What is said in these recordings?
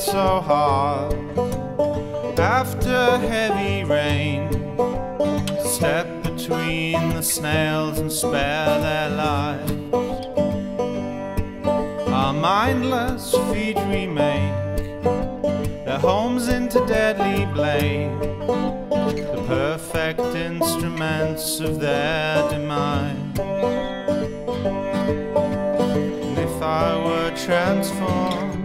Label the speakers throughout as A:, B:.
A: so hard after heavy rain. Step between the snails and spare their lives. Our mindless feet remake their homes into deadly blade, the perfect instruments of their demise. And if I were transformed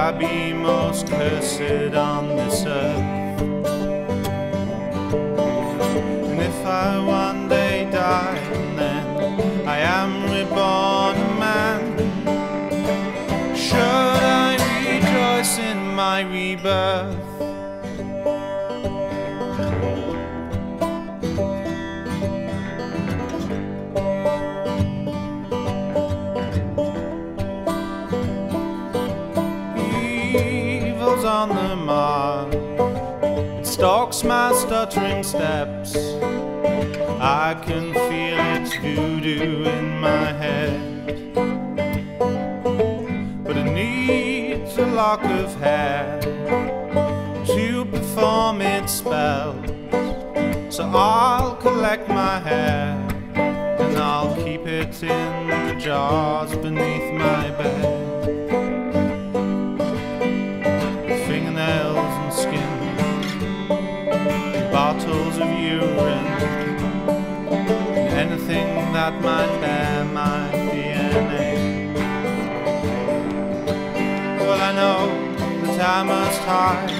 A: I be most cursed on this earth? And if I one day die, then I am reborn a man, should I rejoice in my rebirth? On the mark. It stalks my stuttering steps. I can feel its voodoo in my head. But it needs a lock of hair to perform its spell. So I'll collect my hair and I'll keep it in the jars beneath my bed. That might bear my DNA. Well, I know that I must hide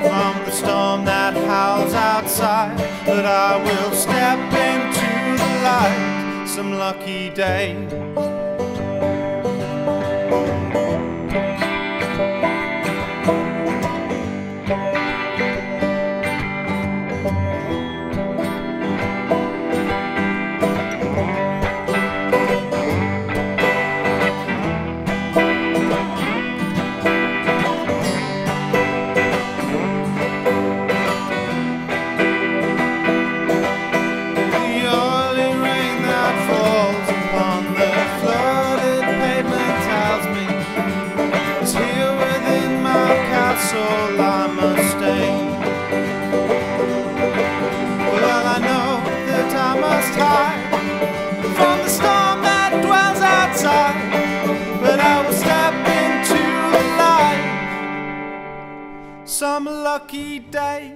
A: from the storm that howls outside, but I will step into the light some lucky day. Some lucky day.